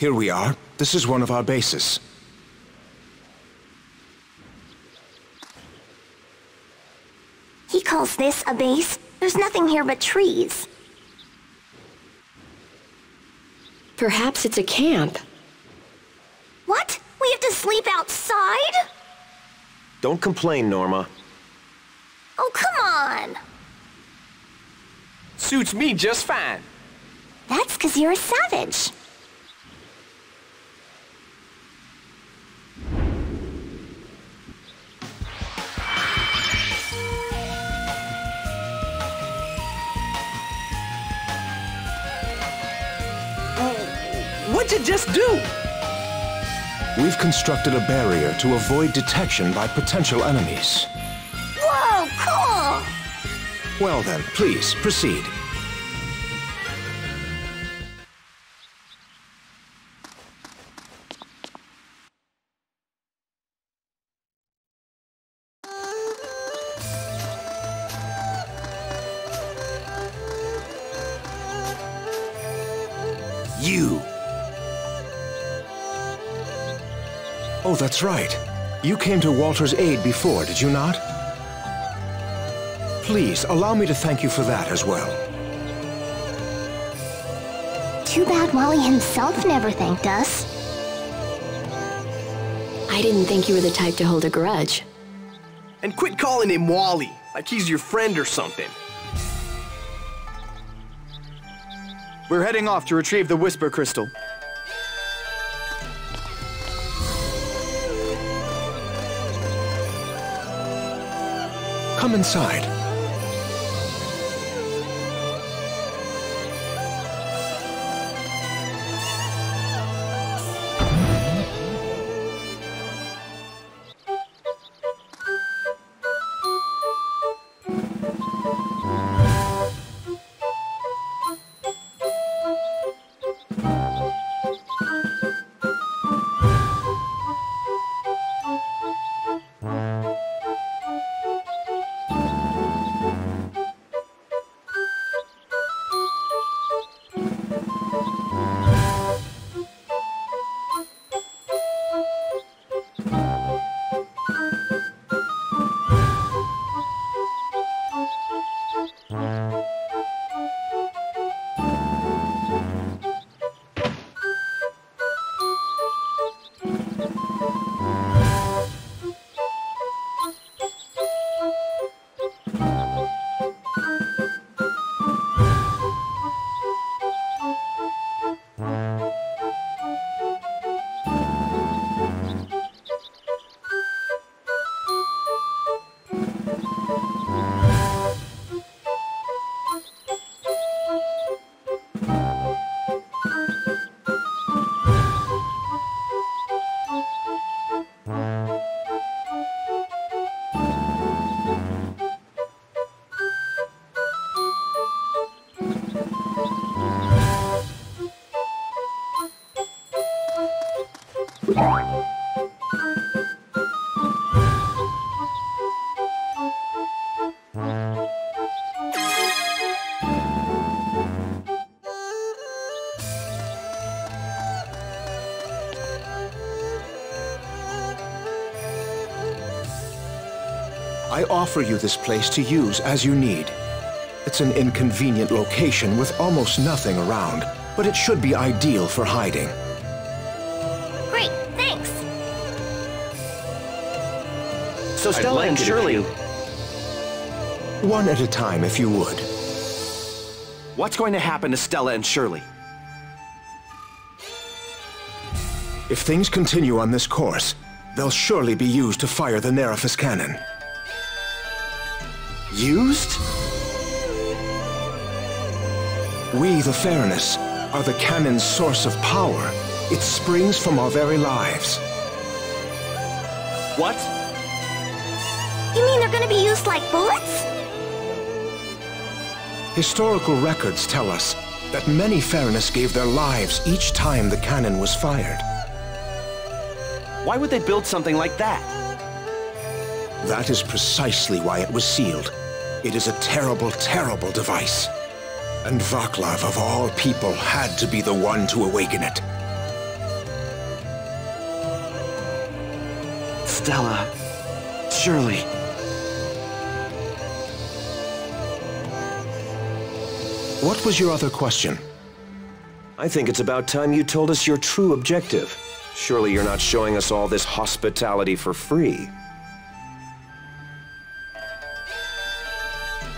Here we are. This is one of our bases. He calls this a base? There's nothing here but trees. Perhaps it's a camp. What? We have to sleep outside? Don't complain, Norma. Oh, come on. Suits me just fine. That's because you're a savage. Just do? We've constructed a barrier to avoid detection by potential enemies. Whoa, cool! Well then, please, proceed. That's right. You came to Walter's aid before, did you not? Please, allow me to thank you for that as well. Too bad Wally himself never thanked us. I didn't think you were the type to hold a grudge. And quit calling him Wally, like he's your friend or something. We're heading off to retrieve the Whisper Crystal. Come inside. Offer you this place to use as you need. It's an inconvenient location with almost nothing around, but it should be ideal for hiding. Great, thanks. So Stella like and Shirley... you- One at a time, if you would. What's going to happen to Stella and Shirley? If things continue on this course, they'll surely be used to fire the Nerifus cannon. Used? We, the Ferines, are the cannon's source of power. It springs from our very lives. What? You mean they're gonna be used like bullets? Historical records tell us that many Ferines gave their lives each time the cannon was fired. Why would they build something like that? That is precisely why it was sealed. It is a terrible, terrible device. And Vaclav of all people, had to be the one to awaken it. Stella, surely... What was your other question? I think it's about time you told us your true objective. Surely you're not showing us all this hospitality for free.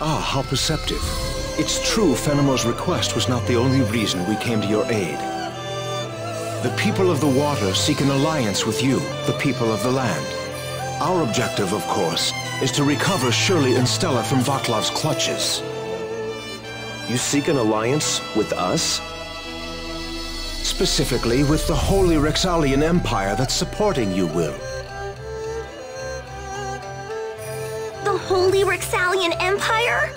Ah, how perceptive. It's true Fenimore's request was not the only reason we came to your aid. The people of the water seek an alliance with you, the people of the land. Our objective, of course, is to recover Shirley and Stella from Vaclav's clutches. You seek an alliance with us? Specifically with the Holy Rexalian Empire that's supporting you, Will. The Holy Rexalian Empire?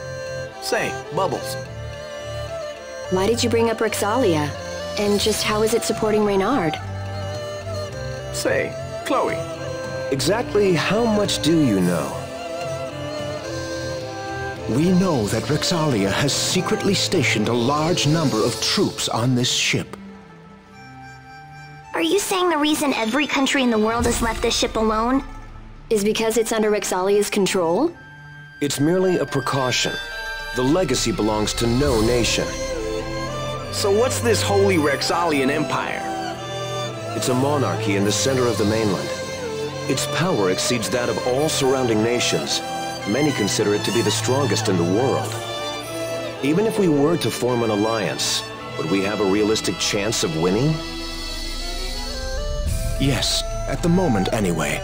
Say, Bubbles. Why did you bring up Rexalia? And just how is it supporting Reynard? Say, Chloe. Exactly how much do you know? We know that Rexalia has secretly stationed a large number of troops on this ship. Are you saying the reason every country in the world has left this ship alone? Is because it's under Rexalia's control? It's merely a precaution. The legacy belongs to no nation. So what's this Holy Rexalian Empire? It's a monarchy in the center of the mainland. Its power exceeds that of all surrounding nations. Many consider it to be the strongest in the world. Even if we were to form an alliance, would we have a realistic chance of winning? Yes, at the moment anyway.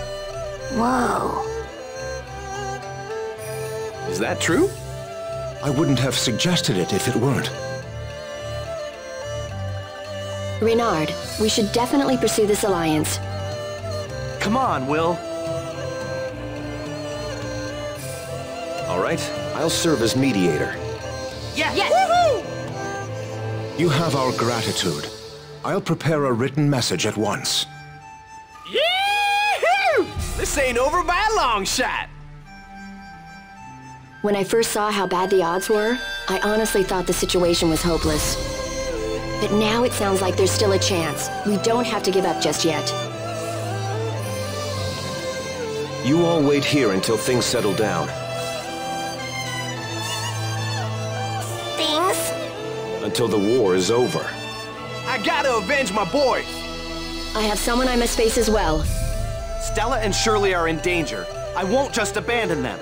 Whoa. Is that true? I wouldn't have suggested it if it weren't. Reynard, we should definitely pursue this alliance. Come on, Will. All right, I'll serve as mediator. Yeah. You have our gratitude. I'll prepare a written message at once. Yee-hoo! This ain't over by a long shot. When I first saw how bad the odds were, I honestly thought the situation was hopeless. But now it sounds like there's still a chance. We don't have to give up just yet. You all wait here until things settle down. Things? Until the war is over. I gotta avenge my boys. I have someone I must face as well. Stella and Shirley are in danger. I won't just abandon them.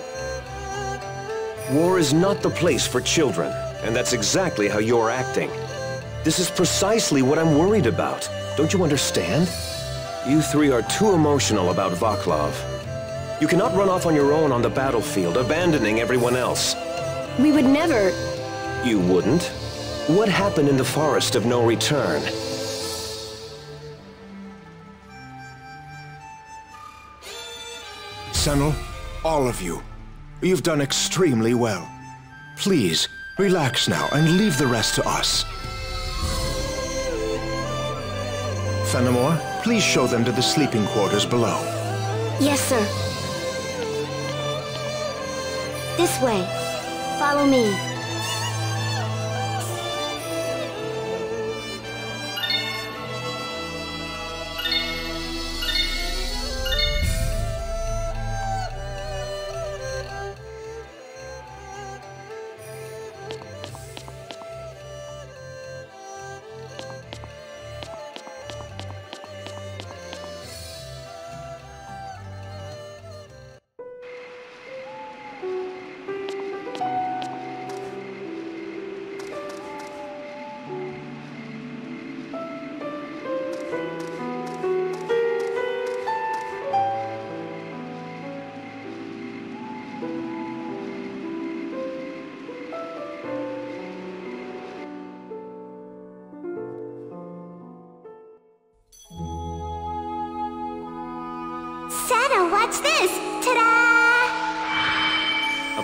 War is not the place for children, and that's exactly how you're acting. This is precisely what I'm worried about. Don't you understand? You three are too emotional about Vaclav. You cannot run off on your own on the battlefield, abandoning everyone else. We would never... You wouldn't? What happened in the Forest of No Return? Senel, all of you, you've done extremely well. Please, relax now and leave the rest to us. Fenimore, please show them to the sleeping quarters below. Yes, sir. This way. Follow me.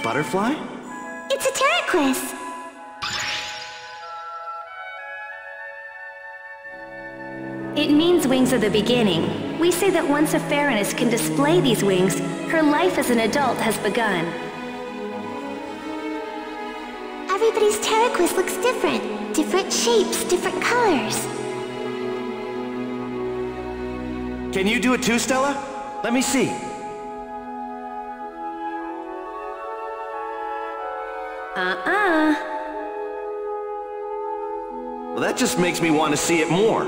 Butterfly? It's a Terraquis! It means wings are the beginning. We say that once a Ferines can display these wings, her life as an adult has begun. Everybody's Terraquis looks different. Different shapes, different colors. Can you do it too, Stella? Let me see. That just makes me want to see it more.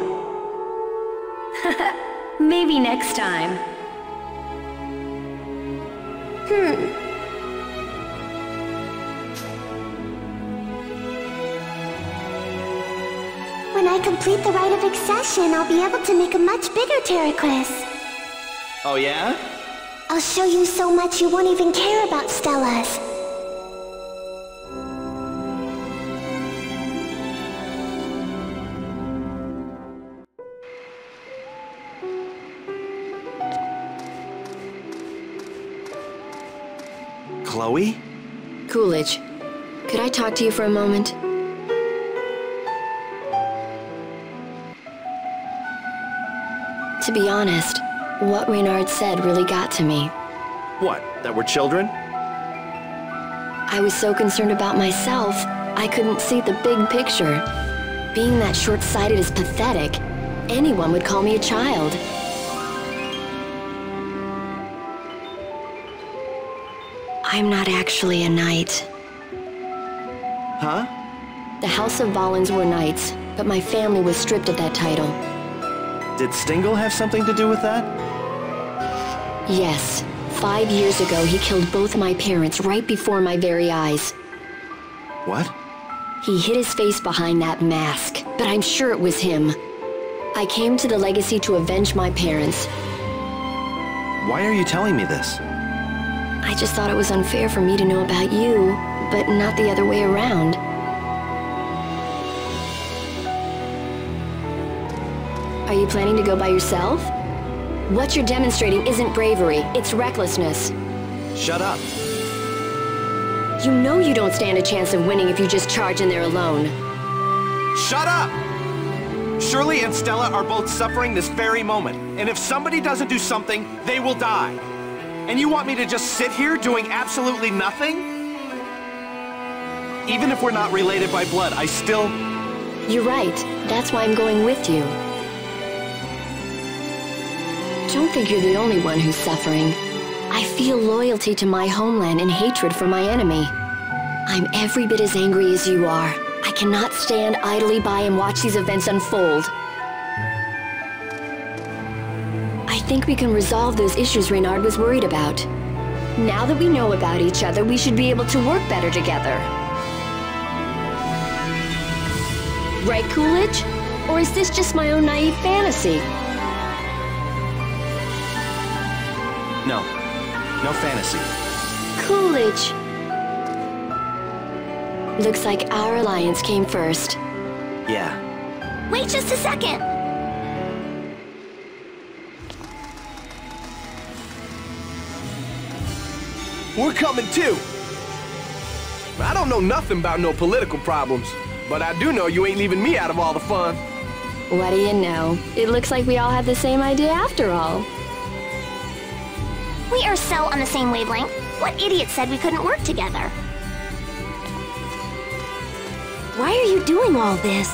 Maybe next time. Hmm. When I complete the rite of accession, I'll be able to make a much bigger Terracris. Oh, yeah? I'll show you so much you won't even care about Stella's. Talk to you for a moment? To be honest, what Reynard said really got to me. What, that we're children? I was so concerned about myself, I couldn't see the big picture. Being that short-sighted is pathetic. Anyone would call me a child. I'm not actually a knight. House of Valens were knights, but my family was stripped of that title. Did Stingle have something to do with that? Yes, five years ago he killed both my parents right before my very eyes. What? He hid his face behind that mask, but I'm sure it was him. I came to the Legacy to avenge my parents. Why are you telling me this? I just thought it was unfair for me to know about you, but not the other way around. You planning to go by yourself? What you're demonstrating isn't bravery, it's recklessness. Shut up. You know you don't stand a chance of winning if you just charge in there alone. Shut up! Shirley and Stella are both suffering this very moment, and if somebody doesn't do something, they will die. And you want me to just sit here doing absolutely nothing? Even if we're not related by blood, I still... You're right. That's why I'm going with you. Don't think you're the only one who's suffering. I feel loyalty to my homeland and hatred for my enemy. I'm every bit as angry as you are. I cannot stand idly by and watch these events unfold. I think we can resolve those issues Reynard was worried about. Now that we know about each other, we should be able to work better together. Right, Coolidge? Or is this just my own naive fantasy? No. No fantasy. Coolidge. Looks like our alliance came first. Yeah. Wait just a second. We're coming too. I don't know nothing about no political problems, but I do know you ain't leaving me out of all the fun. What do you know? It looks like we all have the same idea after all. We are so on the same wavelength. What idiot said we couldn't work together? Why are you doing all this?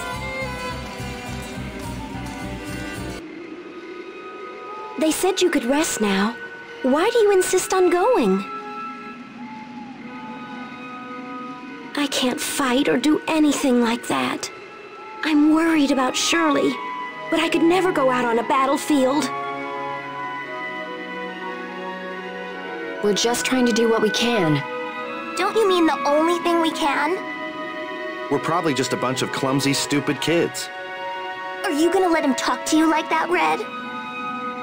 They said you could rest now. Why do you insist on going? I can't fight or do anything like that. I'm worried about Shirley, but I could never go out on a battlefield. We're just trying to do what we can. Don't you mean the only thing we can? We're probably just a bunch of clumsy, stupid kids. Are you gonna let him talk to you like that, Red?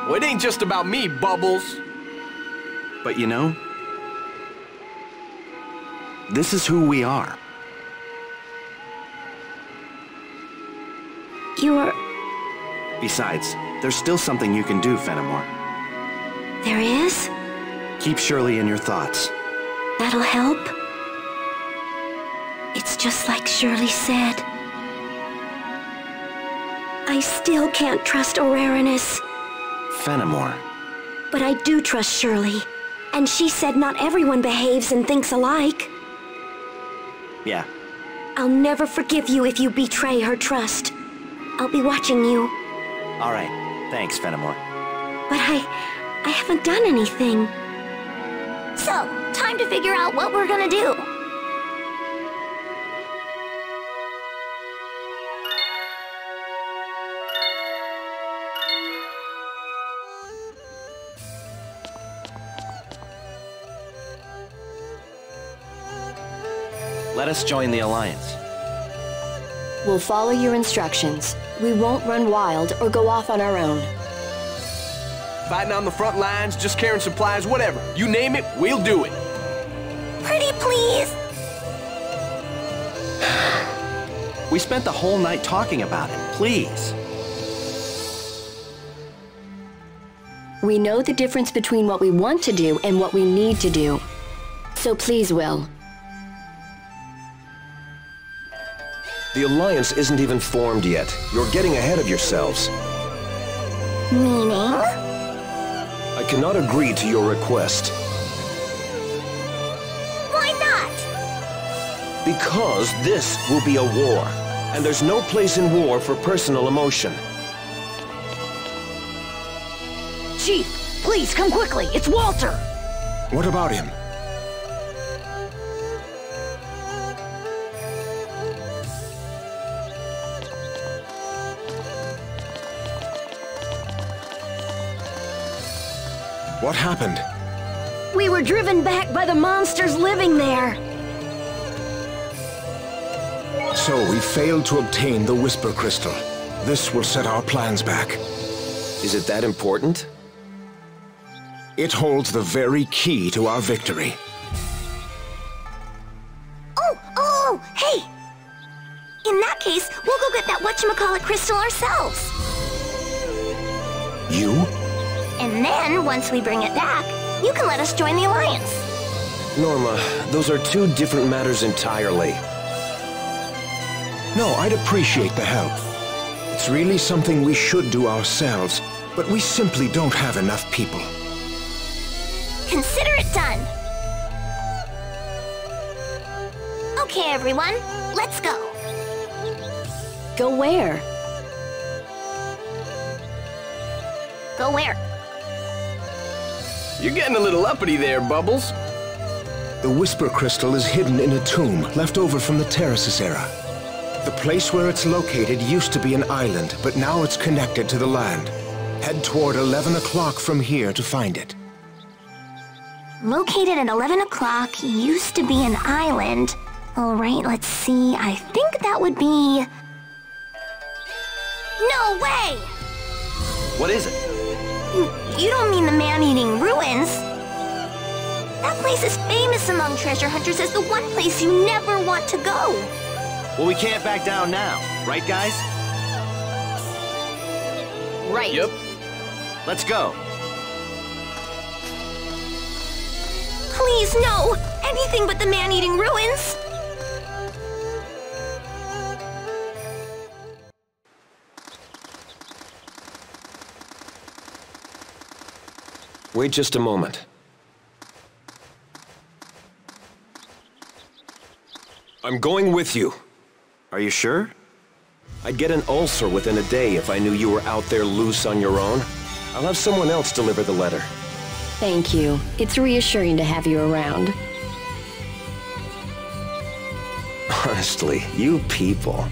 Well, it ain't just about me, Bubbles. But you know, this is who we are. You're... Besides, there's still something you can do, Fenimore. There is? Keep Shirley in your thoughts. That'll help? It's just like Shirley said. I still can't trust Orerines, Fenimore. but I do trust Shirley. And she said not everyone behaves and thinks alike. Yeah, I'll never forgive you if you betray her trust. I'll be watching you, all right. Thanks, Fenimore. but I... I haven't done anything. So, time to figure out what we're gonna do. Let us join the Alliance. We'll follow your instructions. We won't run wild or go off on our own. Fighting on the front lines, just carrying supplies, whatever. You name it, we'll do it. Pretty please! We spent the whole night talking about it. Please. We know the difference between what we want to do and what we need to do. So please, Will, The Alliance isn't even formed yet. You're getting ahead of yourselves. Meaning? I cannot agree to your request. Why not? Because this will be a war. And there's no place in war for personal emotion. Chief, please come quickly. It's Walter. What about him? What happened? We were driven back by the monsters living there. So we failed to obtain the Whisper Crystal. This will set our plans back. Is it that important? It holds the very key to our victory. Oh, oh, hey! In that case, we'll go get that whatchamacallit crystal ourselves. And then, once we bring it back, you can let us join the Alliance. Norma, those are two different matters entirely. No, I'd appreciate the help. It's really something we should do ourselves, but we simply don't have enough people. Consider it done. Okay, everyone, let's go. go where? Go where? You're getting a little uppity there, Bubbles. The Whisper Crystal is hidden in a tomb left over from the Terraces era. The place where it's located used to be an island, but now it's connected to the land. Head toward 11 o'clock from here to find it. Located at 11 o'clock, used to be an island. Alright, let's see. I think that would be... No way! What is it? You, don't mean the man-eating ruins? That place is famous among treasure hunters as the one place you never want to go. Well, we can't back down now. Right, guys? Right. Yep. Let's go. Please, no! Anything but the man-eating ruins! Wait just a moment. I'm going with you. Are you sure? I'd get an ulcer within a day if I knew you were out there loose on your own. I'll have someone else deliver the letter. Thank you. It's reassuring to have you around. Honestly, you people.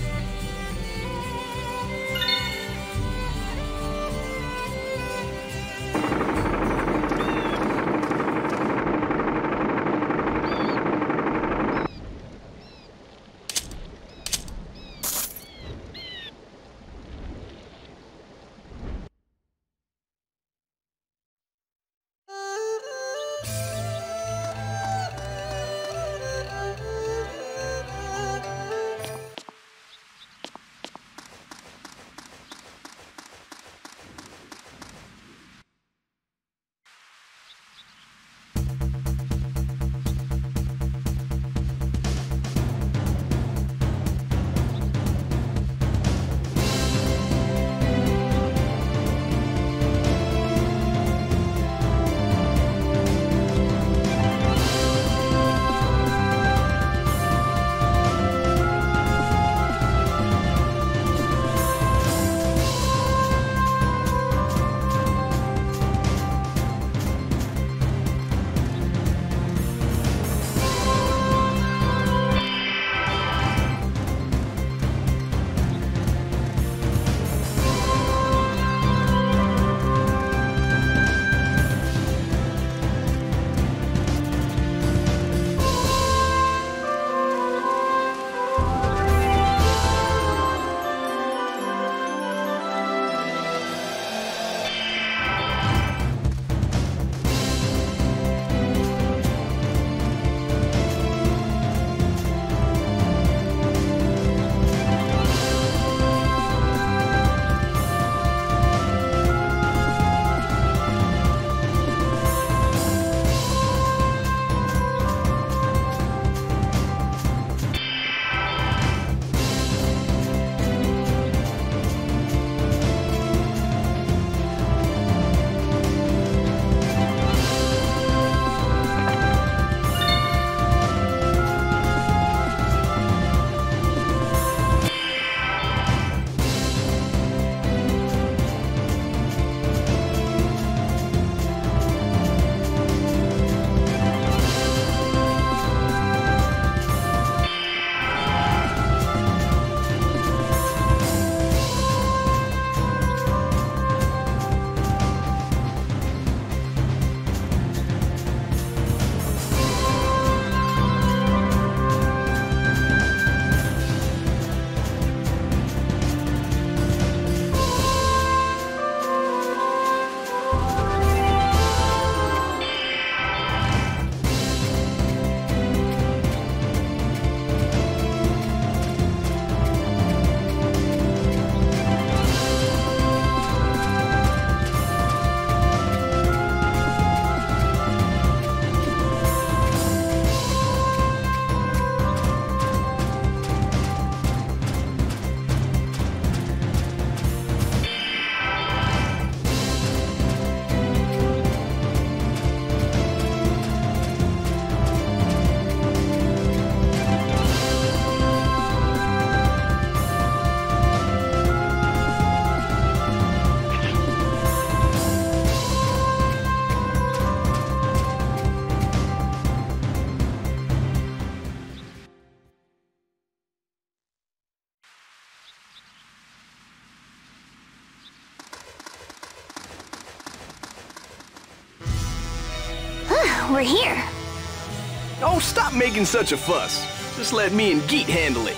Oh, stop making such a fuss. Just let me and Geet handle it.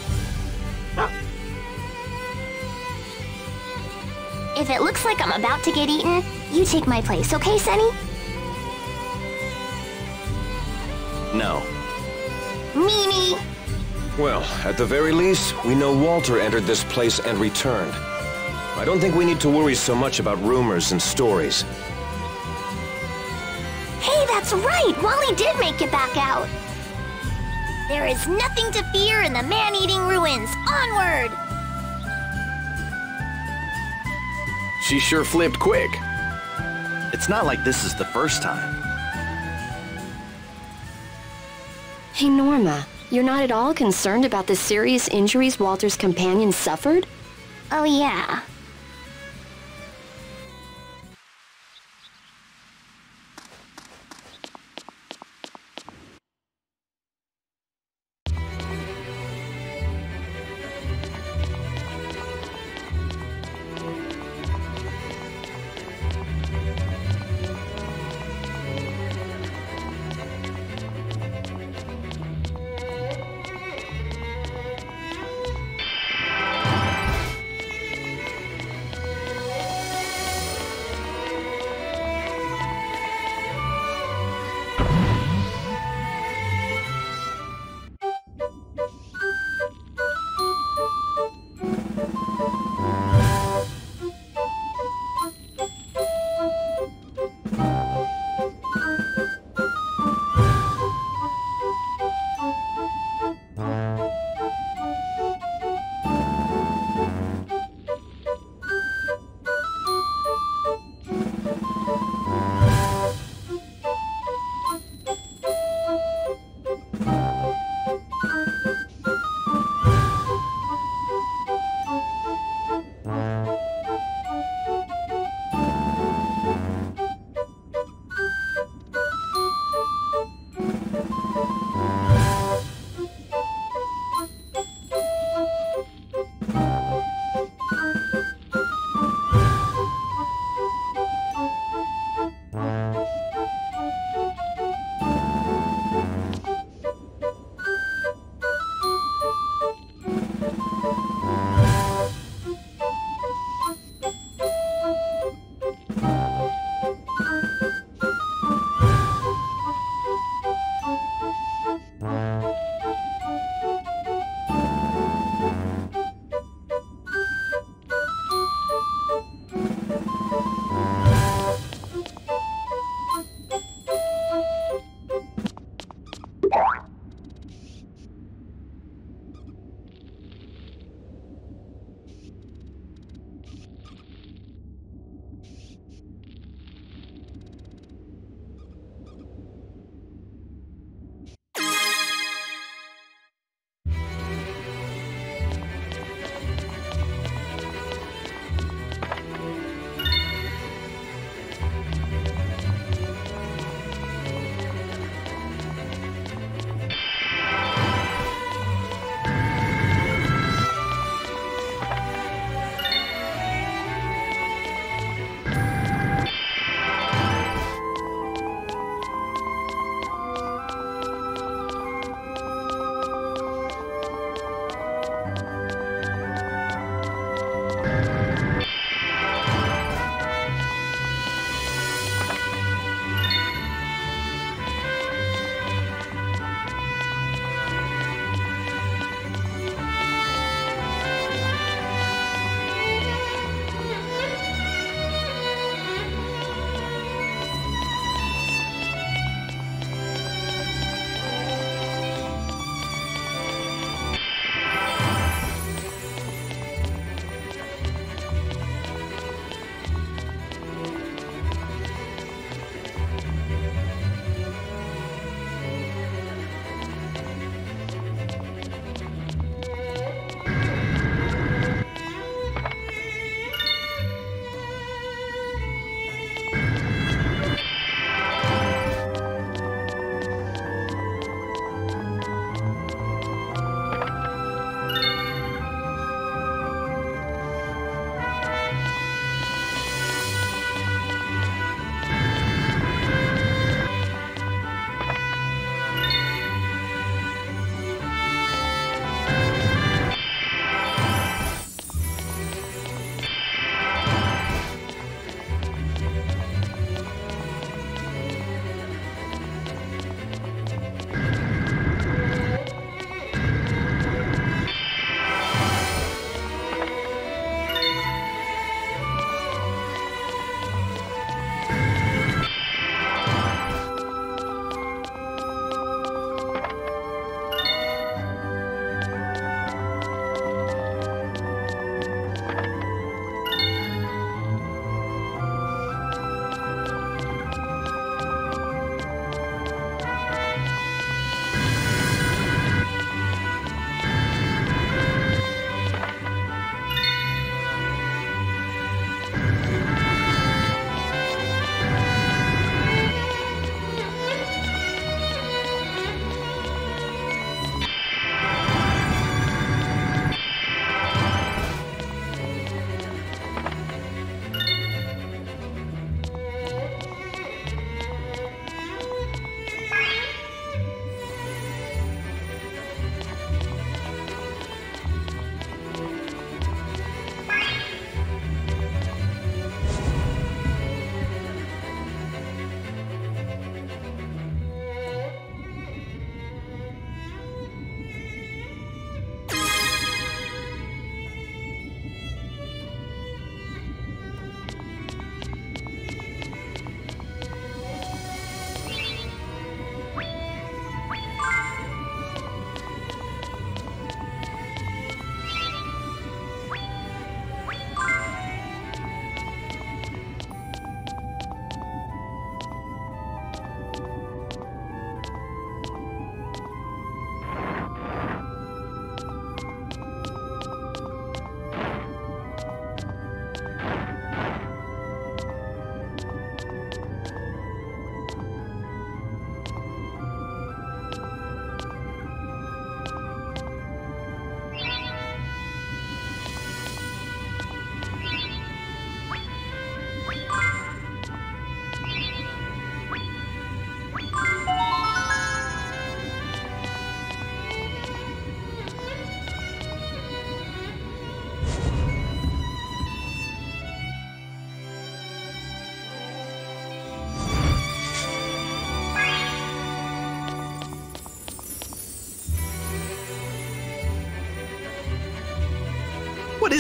If it looks like I'm about to get eaten, you take my place, okay, Senny? No. Meanie! Well, at the very least, we know Walter entered this place and returned. I don't think we need to worry so much about rumors and stories. Hey, that's right! Wally did make it back out! There is nothing to fear in the man-eating ruins! Onward! She sure flipped quick. It's not like this is the first time. Hey, Norma, you're not at all concerned about the serious injuries Walter's companion suffered? Oh yeah.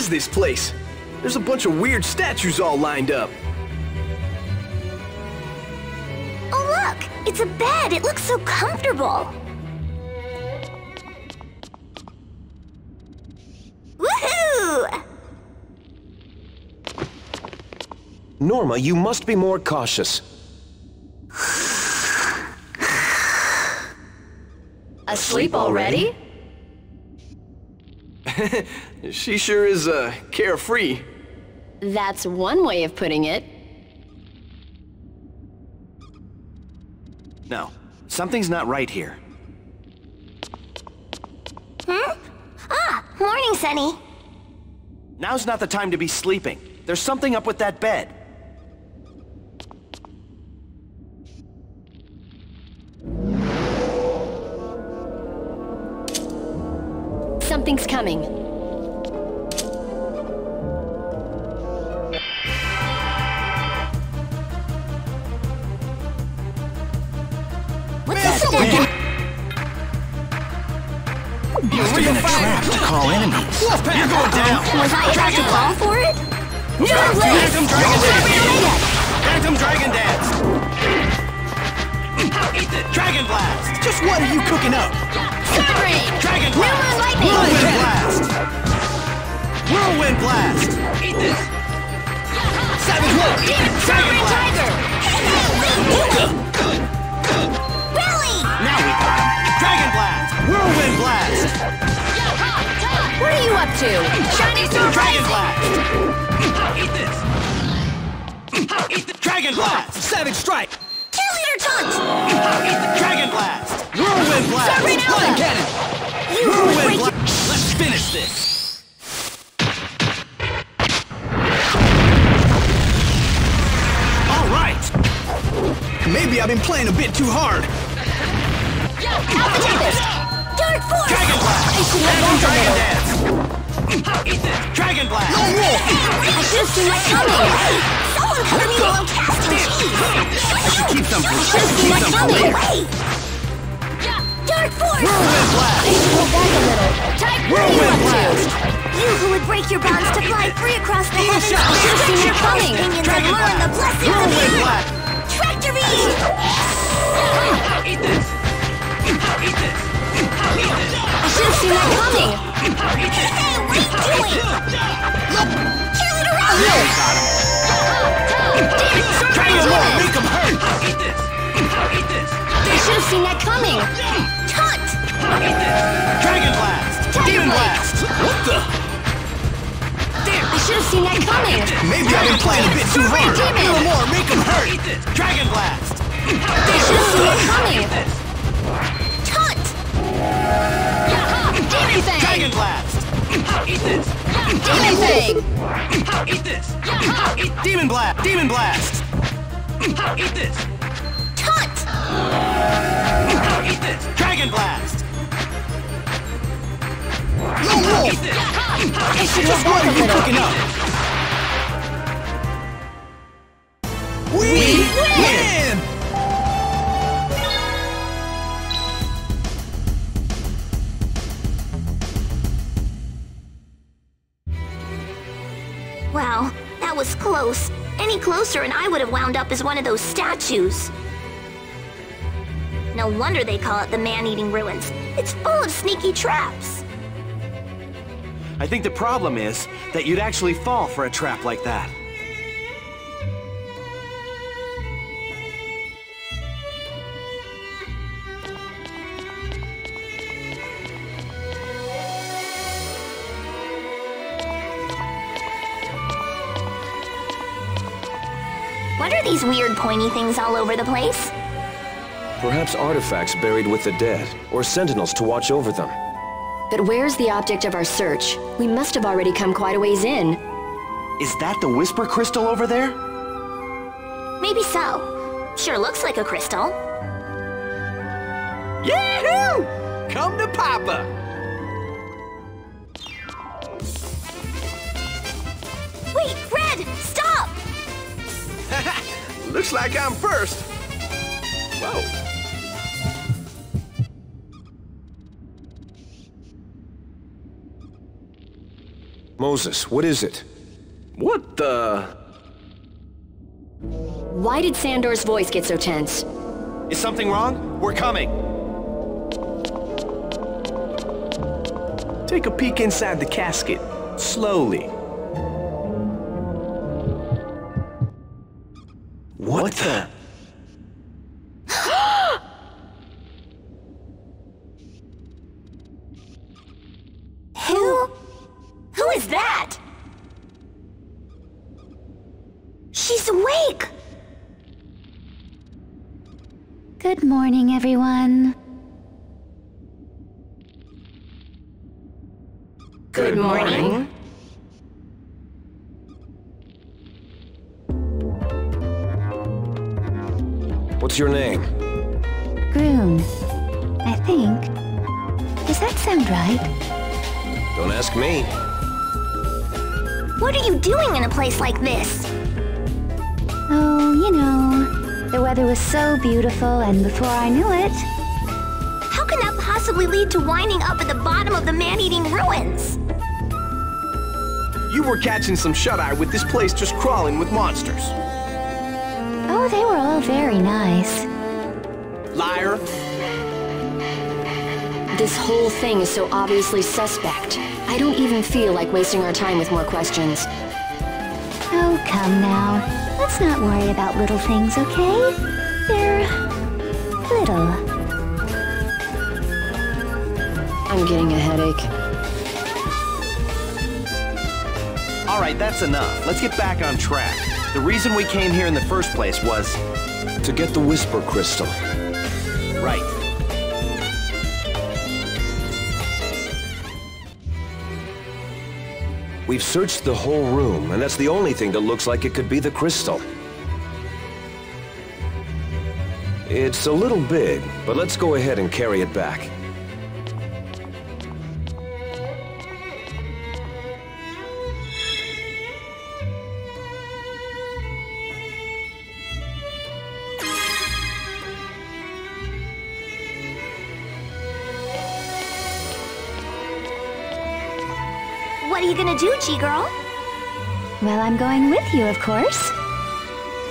Is this place? There's a bunch of weird statues all lined up. Oh, look! It's a bed. It looks so comfortable. Woohoo! Norma, you must be more cautious. Asleep already? She sure is, uh, carefree. That's one way of putting it. No, something's not right here. Hmm? Ah, morning, Sunny. Now's not the time to be sleeping. There's something up with that bed. Something's coming. Call enemies. You're going down. Was I able to fall for it? Phantom Dragon Dance! Phantom Dragon Dance! Dragon Blast! Just what are you cooking up? Dragon Blast! Whirlwind Blast! Whirlwind Blast! Eat this! Savage Wolf! Dragon Blast! Really? Now we got him! Dragon Blast! Whirlwind Blast! What are you up to? Shiny Sword Dragon Blast! Eat this! Eat the Dragon Blast! Savage Strike! Cheerleader taunt! Eat the Dragon Blast! Whirlwind Blast! Flying Cannon! You Whirlwind. Blast! Let's finish this! All right! Maybe I've been playing a bit too hard. Alpha Tempest! Dark Force! Dragon Blast! Phantom Dragon Dance! Eat this! Dragon Blast! I should have seen that coming! Someone cover me while I'm casting cheese! I should keep them I should have seen that coming! Wait! Dark Force! Whirlwind Blast! Pull back a little. Type, what are you Whirlwind? Blast! You who would break your bonds to fly free across the heavens shot. stretch Should've seen your that coming. opinions and Dragon learn the Blast! blessings of the Whirlwind earth! Blast! Trajectory! Eat this! Eat this! Eat this! I should have seen that coming. Cheerleader Now Rocket! we got him! Dragon Ball! Make him hurt! Eat this! Eat this! I should have seen that coming. Taunt! Dragon Blast! Demon Blast! What the? I should have seen that coming. Maybe I've been playing a bit too hard. Demon. More, make them hurt. Eat this! Dragon Blast! I should have seen that coming. Demon Dragon Blast! Eat this! Demon Fang. Eat this! Eat Demon Blast! Demon Blast! Eat this! Taunt! Eat this! Dragon Blast! Lone Wolf! Eat this! I should Just have what are you cooking up? We win! Wow, closer and I would have wound up as one of those statues. No wonder they call it the man-eating ruins. It's full of sneaky traps. I think the problem is that you'd actually fall for a trap like that. What are these weird pointy things all over the place? Perhaps artifacts buried with the dead, or sentinels to watch over them. But where's the object of our search? We must have already come quite a ways in. Is that the Whisper Crystal over there? Maybe so. Sure looks like a crystal. Yahoo! Come to Papa! Looks like I'm first. Whoa. Moses, what is it? What the... Why did Sandor's voice get so tense? Is something wrong? We're coming. Take a peek inside the casket. Slowly. What the... Who? Who is that? She's awake! Good morning, everyone. Good morning. What's your name? Grune. I think. Does that sound right? Don't ask me. What are you doing in a place like this? Oh, you know, the weather was so beautiful, and before I knew it, How can that possibly lead to winding up at the bottom of the man-eating ruins? You were catching some shut-eye with this place just crawling with monsters. Oh, they were all very nice. Liar. This whole thing is so obviously suspect. I don't even feel like wasting our time with more questions. Oh, come now. Let's not worry about little things, okay? They're... little. I'm getting a headache. All right, that's enough. Let's get back on track. The reason we came here in the first place was... To get the Whisper Crystal. Right. We've searched the whole room, and that's the only thing that looks like it could be the crystal. It's a little big, but let's go ahead and carry it back. What are you gonna do, G-Girl? Well, I'm going with you, of course.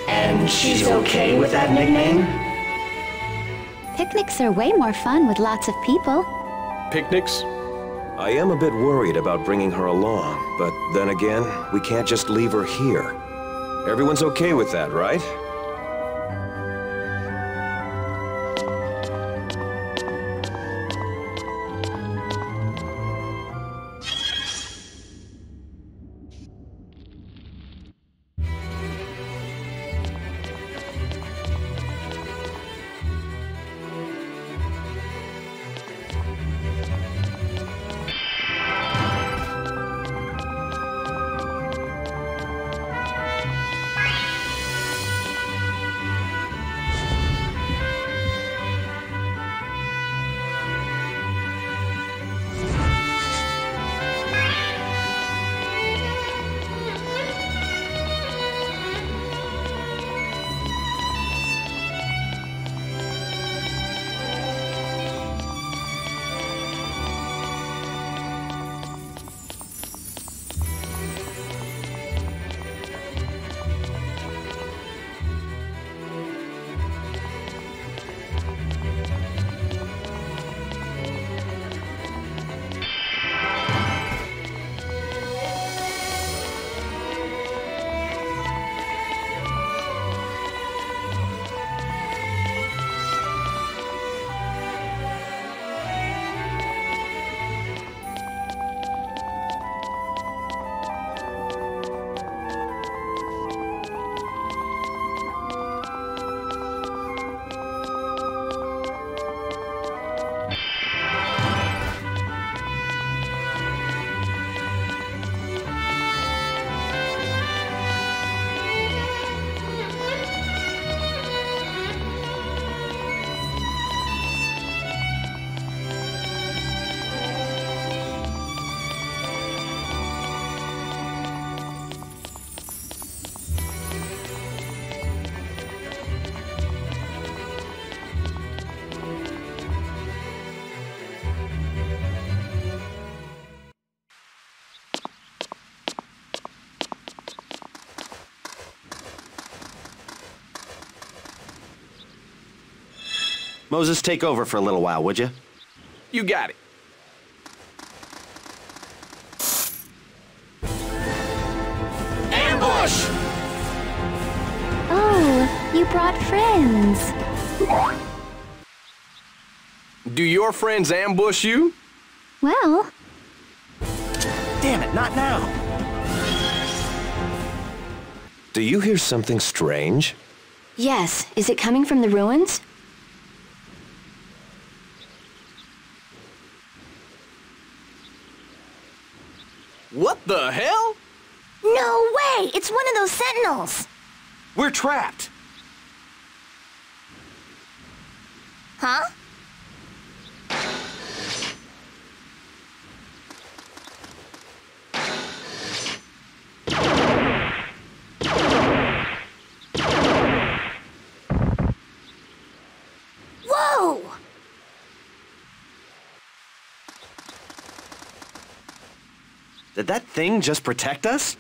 And she's okay with that nickname? Picnics are way more fun with lots of people. Picnics? I am a bit worried about bringing her along, but then again, we can't just leave her here. Everyone's okay with that, right? Moses, take over for a little while, would you? You got it. Ambush! Oh, you brought friends. Do your friends ambush you? Well, Damn it, not now. Do you hear something strange? Yes, is it coming from the ruins? What the hell? No way! It's one of those sentinels! We're trapped. Huh? Whoa! Did that thing just protect us?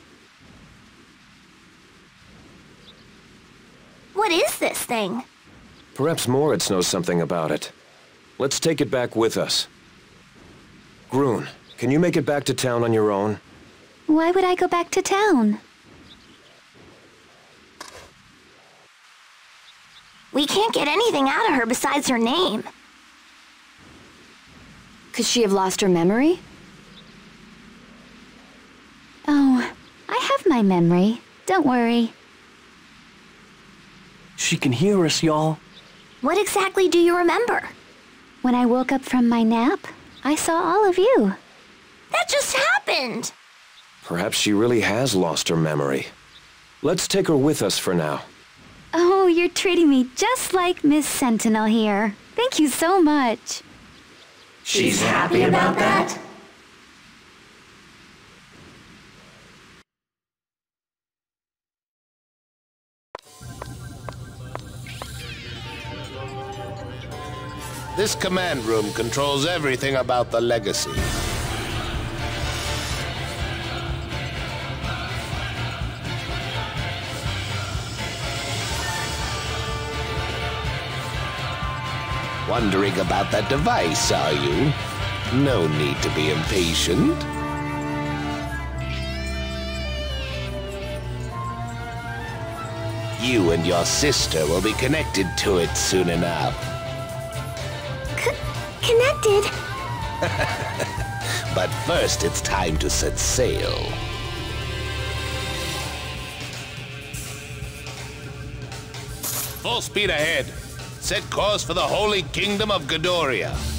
What is this thing? Perhaps Maurits knows something about it. Let's take it back with us. Grune, can you make it back to town on your own? why would I go back to town? We can't get anything out of her besides her name. Could she have lost her memory? Oh, I have my memory. Don't worry. She can hear us, y'all. What exactly do you remember? When I woke up from my nap, I saw all of you. That just happened! Perhaps she really has lost her memory. Let's take her with us for now. Oh, you're treating me just like Miss Sentinel here. Thank you so much. She's happy about that? This command room controls everything about the Legacy. Wondering about that device, are you? No need to be impatient. You and your sister will be connected to it soon enough. Connected? But first, it's time to set sail. Full speed ahead. Set course for the Holy Kingdom of Gadoria.